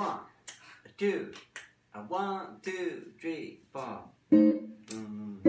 one, two, one, two, three, four. Mm.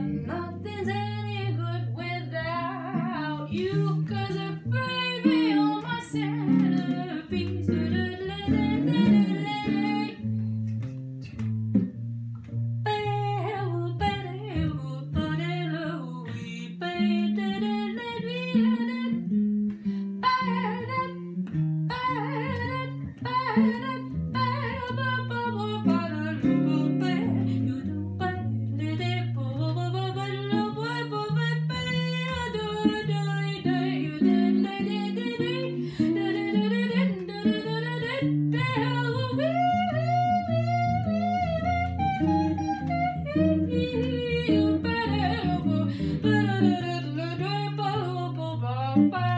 nothing's Bye.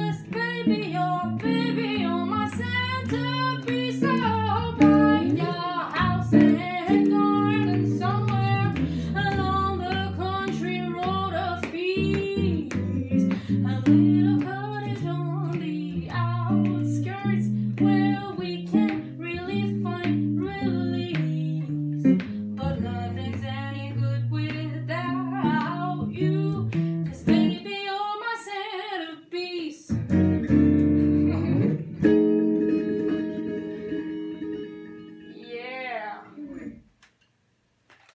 just baby, you're big.